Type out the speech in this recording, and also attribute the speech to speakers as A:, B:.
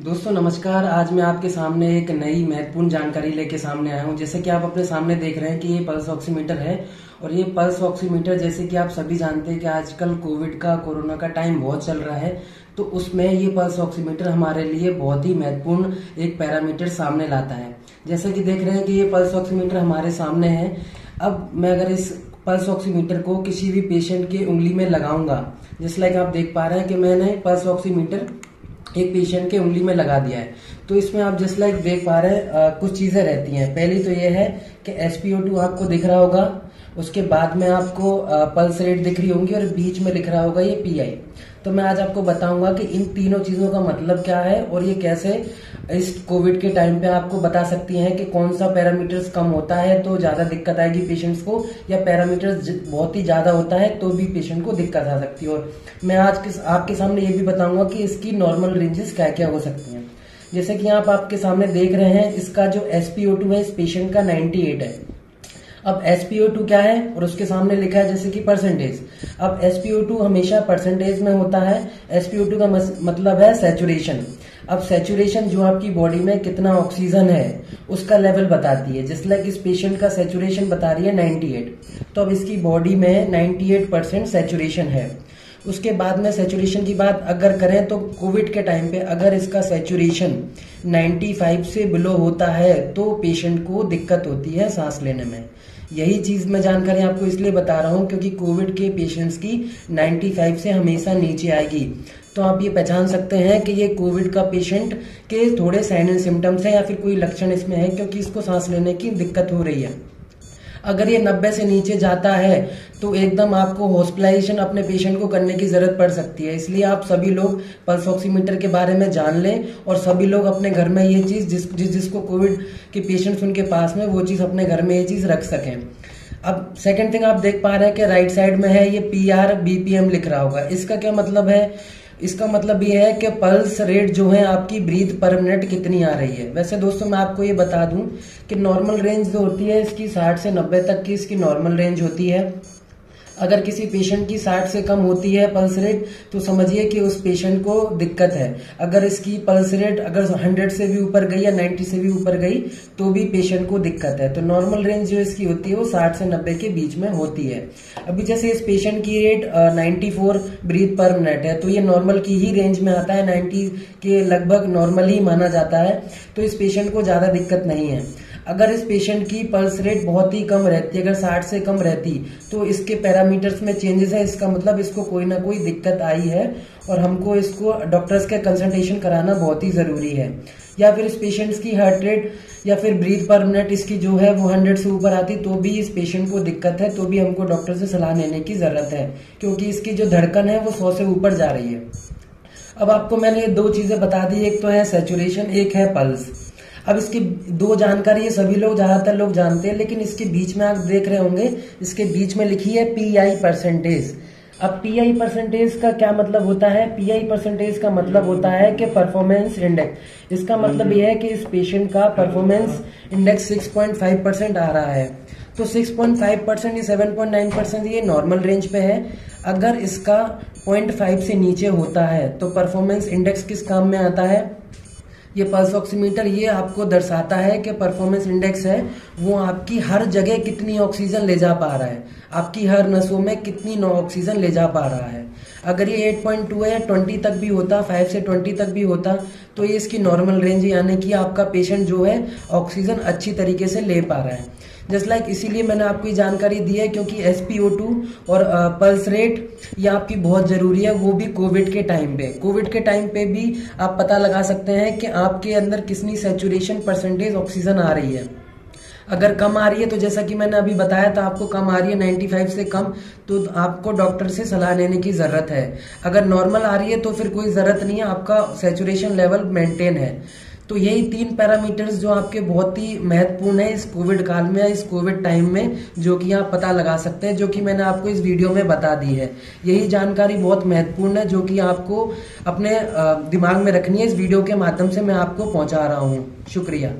A: दोस्तों, नमस्कार। आज मैं आपके सामने एक नई महत्वपूर्ण जानकारी लेके सामने आया हूँ। जैसे कि आप अपने सामने देख रहे हैं कि ये पल्स ऑक्सीमीटर है और ये पल्स ऑक्सीमीटर, जैसे कि आप सभी जानते हैं कि आजकल कोविड का, कोरोना का टाइम बहुत चल रहा है तो उसमें ये पल्स ऑक्सीमीटर हमारे लिए बहुत ही महत्वपूर्ण एक पैरामीटर सामने लाता है। जैसे कि देख रहे हैं कि ये पल्स ऑक्सीमीटर हमारे सामने है। अब मैं अगर इस पल्स ऑक्सीमीटर को किसी भी पेशेंट के उंगली में लगाऊँगा, जिस लाइक आप देख पा रहे हैं कि मैंने पल्स ऑक्सीमीटर एक पेशेंट के उंगली में लगा दिया है। तो इसमें आप जस्ट लाइक देख पा रहे हैं कुछ चीज़ें रहती हैं। पहली तो ये है कि टू आपको दिख रहा होगा। उसके बाद में आपको पल्स रेट दिख रही होंगी और बीच में लिख रहा होगा ये पीआई तो मैं आज आपको बताऊँगा कि इन तीनों चीज़ों का मतलब क्या है और ये कैसे इस कोविड के टाइम पे आपको बता सकती हैं कि कौन सा पैरामीटर्स कम होता है तो ज़्यादा दिक्कत आएगी पेशेंट्स को या पैरामीटर्स बहुत ही ज़्यादा होता है तो भी पेशेंट को दिक्कत आ सकती है। और मैं आज किस, आपके सामने ये भी बताऊँगा कि इसकी नॉर्मल रेंजेस क्या क्या हो सकती हैं। जैसे कि आप आपके सामने देख रहे हैं इसका जो एसपीओ है इस पेशेंट का 98 है। अब टू क्या है? और उसके सामने लिखा है जैसे कि परसेंटेज अब टू हमेशा परसेंटेज में होता है। टू का मतलब है सेचुरेशन अब सेचुरेशन जो आपकी बॉडी में कितना ऑक्सीजन है, उसका लेवल बताती है। जिस लाइक इस पेशेंट का सेचुरेशन बता रही है 98 तो अब इसकी बॉडी में 98 परसेंट सेचुरेशन है। उसके बाद में सेचुरेशन की बात अगर करें तो कोविड के टाइम पे अगर इसका सेचुरेशन 95 से बिलो होता है तो पेशेंट को दिक्कत होती है सांस लेने में। यही चीज़ मैं जानकारी आपको इसलिए बता रहा हूँ क्योंकि कोविड के पेशेंट्स की 95 से हमेशा नीचे आएगी। तो आप ये पहचान सकते हैं कि ये कोविड का पेशेंट के थोड़े साइन एंड सिम्टम्स है या फिर कोई लक्षण इसमें है क्योंकि इसको सांस लेने की दिक्कत हो रही है। अगर ये 90 से नीचे जाता है तो एकदम आपको हॉस्पिटलाइजेशन अपने पेशेंट को करने की ज़रूरत पड़ सकती है। इसलिए आप सभी लोग पल्स ऑक्सीमीटर के बारे में जान लें और सभी लोग अपने घर में ये चीज़, जिस जिस, जिसको कोविड के पेशेंट्स उनके पास में, वो चीज़ अपने घर में ये चीज़ रख सकें। अब सेकंड थिंग आप देख पा रहे हैं कि राइट साइड में है, ये पी आर बीपीएम लिख रहा होगा। इसका क्या मतलब है? इसका मतलब ये है कि पल्स रेट जो है आपकी ब्रीथ पर मिनट कितनी आ रही है। वैसे दोस्तों, मैं आपको ये बता दूँ कि नॉर्मल रेंज जो होती है, इसकी 60 से 90 तक की इसकी नॉर्मल रेंज होती है। अगर किसी पेशेंट की 60 से कम होती है पल्स रेट तो समझिए कि उस पेशेंट को दिक्कत है। अगर इसकी पल्स रेट अगर 100 से भी ऊपर गई या 90 से भी ऊपर गई तो भी पेशेंट को दिक्कत है। तो नॉर्मल रेंज जो इसकी होती है, वो 60 से 90 के बीच में होती है। अभी जैसे इस पेशेंट की rate ninety four breath per minute है तो ये नॉर्मल की ही रेंज में आता है। नाइन्टी के लगभग नॉर्मल ही माना जाता है। तो इस पेशेंट को ज़्यादा दिक्कत नहीं है। अगर इस पेशेंट की पल्स रेट बहुत ही कम रहती है अगर 60 से कम रहती तो इसके पैरामीटर्स में चेंजेस है। इसका मतलब इसको कोई ना कोई दिक्कत आई है और हमको इसको डॉक्टर्स का कंसल्टेशन कराना बहुत ही ज़रूरी है। या फिर इस पेशेंट्स की हार्ट रेट या फिर ब्रीथ पर मिनट इसकी जो है वो हंड्रेड से ऊपर आती तो भी इस पेशेंट को दिक्कत है तो भी हमको डॉक्टर से सलाह लेने की ज़रूरत है, क्योंकि इसकी जो धड़कन है वो सौ से ऊपर जा रही है। अब आपको मैंने दो चीज़ें बता दी, एक तो है सेचुरेशन एक है पल्स अब इसकी दो जानकारी ये सभी लोग, ज़्यादातर लोग जानते हैं, लेकिन इसके बीच में आप देख रहे होंगे, इसके बीच में लिखी है पी आई परसेंटेज अब पी आई परसेंटेज का क्या मतलब होता है? पी आई परसेंटेज का मतलब होता है कि परफॉर्मेंस इंडेक्स इसका मतलब यह है कि इस पेशेंट का परफॉर्मेंस इंडेक्स 6.5 परसेंट आ रहा है. तो 6.5 परसेंट या 7.9 परसेंट ये नॉर्मल रेंज पे है. अगर इसका 0.5 से नीचे होता है तो परफॉर्मेंस इंडेक्स किस काम में आता है? ये पल्स ऑक्सीमीटर ये आपको दर्शाता है कि परफॉर्मेंस इंडेक्स है वो आपकी हर जगह कितनी ऑक्सीजन ले जा पा रहा है आपकी हर नसों में कितनी नो ऑक्सीजन ले जा पा रहा है। अगर ये 8.2 है 20 तक भी होता 5 से 20 तक भी होता तो ये इसकी नॉर्मल रेंज यानी कि आपका पेशेंट जो है ऑक्सीजन अच्छी तरीके से ले पा रहा है। जस्ट लाइक like, इसीलिए मैंने आपको ये जानकारी दी है क्योंकि टू और पल्स रेट ये आपकी बहुत ज़रूरी है वो भी कोविड के टाइम पे। कोविड के टाइम पे भी आप पता लगा सकते हैं कि आपके अंदर कितनी सेचुरेशन परसेंटेज ऑक्सीजन आ रही है? अगर कम आ रही है तो जैसा कि मैंने अभी बताया था, आपको कम आ रही है 95 से कम तो आपको डॉक्टर से सलाह लेने की ज़रूरत है। अगर नॉर्मल आ रही है तो फिर कोई ज़रूरत नहीं है, आपका सेचुरेशन लेवल मेंटेन है। तो यही तीन पैरामीटर्स जो आपके बहुत ही महत्वपूर्ण है इस कोविड काल में इस कोविड टाइम में, जो कि आप पता लगा सकते हैं, जो कि मैंने आपको इस वीडियो में बता दी है। यही जानकारी बहुत महत्वपूर्ण है, जो कि आपको अपने दिमाग में रखनी है। इस वीडियो के माध्यम से मैं आपको पहुँचा रहा हूँ। शुक्रिया।